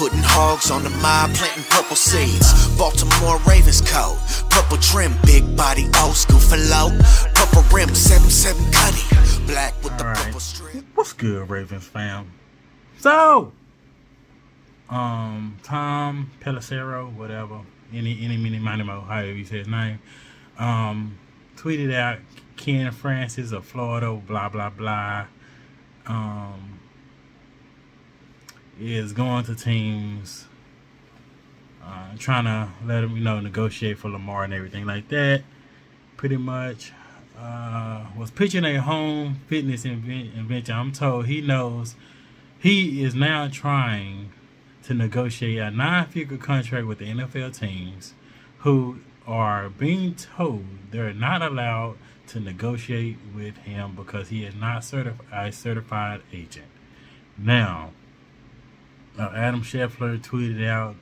Putting hogs on the mob, planting purple seeds. Baltimore Ravens coat, purple trim, big body, old school for low. Purple rim, 7-7 cutty, black with the right. purple strip. What's good, Ravens fam? So, um, Tom Pelissero, whatever, any, any, mini, money, mo, however you say his name, um, tweeted out Ken Francis of Florida, blah blah blah, um, is going to teams, uh, trying to let him, you know, negotiate for Lamar and everything like that. Pretty much, uh, was pitching a home fitness inven- invention. I'm told he knows he is now trying to negotiate a nine-figure contract with the NFL teams who are being told they're not allowed to negotiate with him because he is not a certified agent. Now, uh, Adam Schefter tweeted out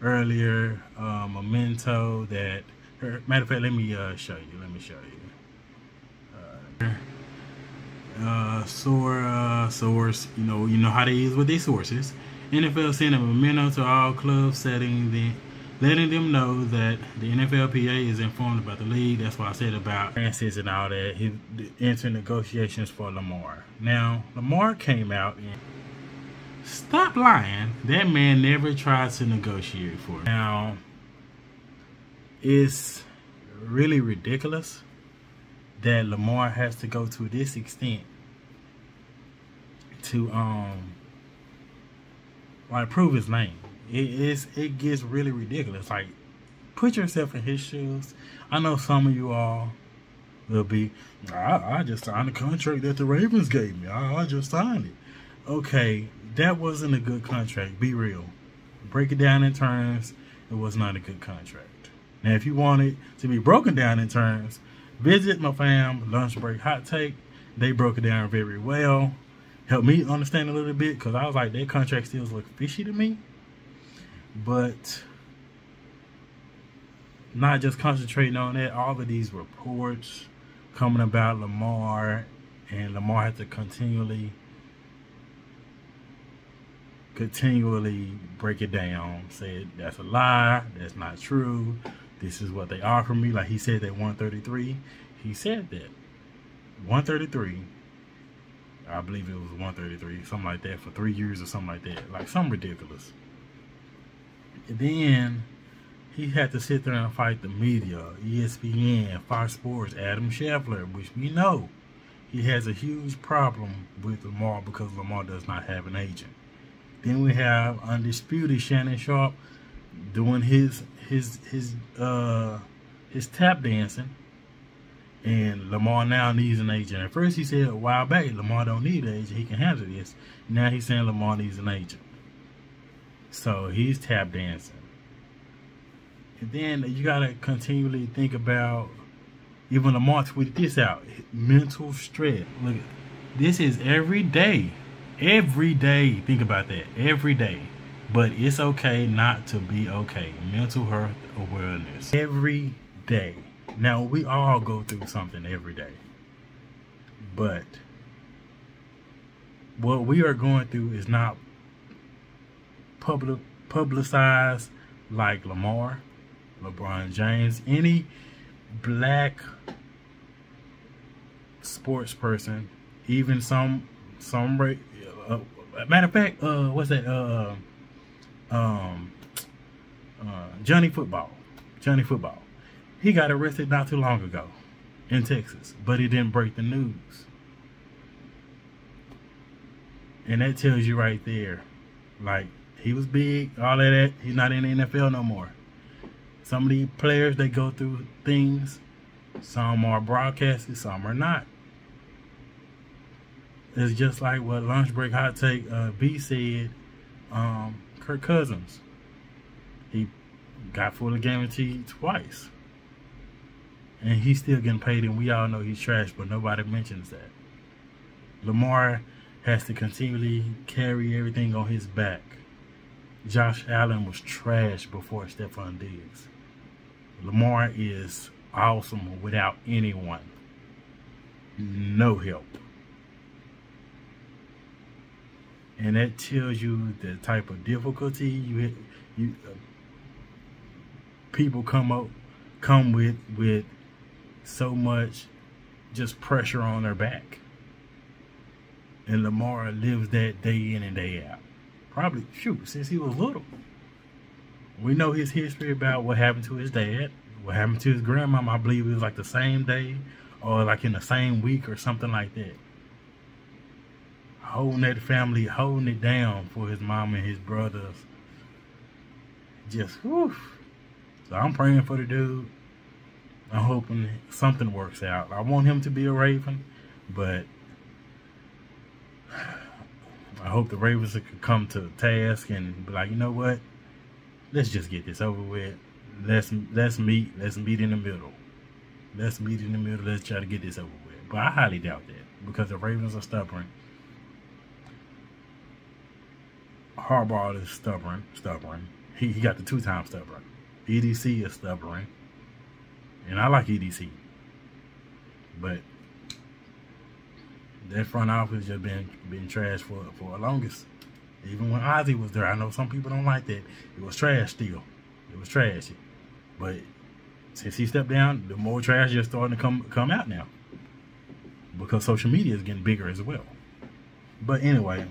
earlier, uh, memento that. er, Matter of fact, let me uh, show you. Let me show you. Uh, source. You know, you know how they is with their sources. NFL sent a memento to all clubs, setting the, letting them know that the NFLPA is informed about the league. That's what I said about Francis and all that. He entered negotiations for Lamar. Now, Lamar came out and Stop lying. That man never tried to negotiate for it. Now, it's really ridiculous that Lamar has to go to this extent to um like prove his name. It is it gets really ridiculous. Like put yourself in his shoes. I know some of you all will be I, I just signed a contract that the Ravens gave me. I, I just signed it. Okay, that wasn't a good contract. Be real. Break it down in terms. It was not a good contract. Now, if you want it to be broken down in terms, visit my fam lunch break hot take. They broke it down very well. Helped me understand a little bit because I was like, that contract still look fishy to me. But not just concentrating on that. All of these reports coming about Lamar, and Lamar had to continually continually break it down. said that's a lie. That's not true. This is what they offer me. Like he said that 133. He said that 133. I believe it was 133, something like that, for three years or something like that. Like something ridiculous. And then he had to sit there and fight the media, ESPN, Fox Sports, Adam Schefter, which we know he has a huge problem with Lamar because Lamar does not have an agent. Then we have undisputed Shannon Sharpe doing his his his uh his tap dancing. And Lamar now needs an agent. At first he said a while back Lamar don't need an agent, he can handle this. Now he's saying Lamar needs an agent. So he's tap dancing. And then you gotta continually think about even Lamar tweeted this out. Mental stress. Look, this is every day. Every day. Think about that. Every day. But it's okay not to be okay. Mental health awareness. Every day. Now we all go through something every day. But what we are going through is not public publicized like Lamar, LeBron James, any black sports person, even some some uh, matter of fact, uh, what's that? Uh, um, uh, Johnny Football, Johnny Football. He got arrested not too long ago in Texas, but he didn't break the news, and that tells you right there, like he was big, all of that. He's not in the NFL no more. Some of these players they go through things. Some are broadcasted, some are not. It's just like what lunch break hot take uh, B said. Um, Kirk Cousins, he got fully guaranteed twice, and he's still getting paid. And we all know he's trash, but nobody mentions that. Lamar has to continually carry everything on his back. Josh Allen was trash before Stefon Diggs. Lamar is awesome without anyone. No help. And that tells you the type of difficulty you you uh, people come up come with with so much just pressure on their back. And Lamar lives that day in and day out. Probably shoot since he was little. We know his history about what happened to his dad, what happened to his grandmom. I believe it was like the same day or like in the same week or something like that holding that family, holding it down for his mom and his brothers. Just, whew. So I'm praying for the dude. I'm hoping something works out. I want him to be a Raven, but I hope the Ravens could come to the task and be like, you know what? Let's just get this over with. Let's let's meet. Let's meet in the middle. Let's meet in the middle. Let's try to get this over with. But I highly doubt that because the Ravens are stubborn. Harbaugh is stubborn, stubborn. He, he got the two times stubborn. EDC is stubborn. And I like EDC. But that front office just been been trash for for the longest. Even when Ozzie was there, I know some people don't like that. It was trash still. It was trash. But since he stepped down, the more trash is starting to come come out now. Because social media is getting bigger as well. But anyway,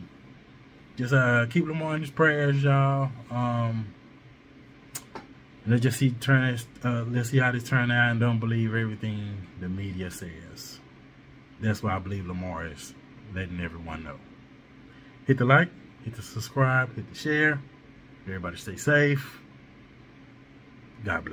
just uh keep them on his prayers, y'all. Um let's just see turn it, uh, let's see how this turn out and don't believe everything the media says. That's why I believe Lamar is letting everyone know. Hit the like, hit the subscribe, hit the share. Everybody stay safe. God bless.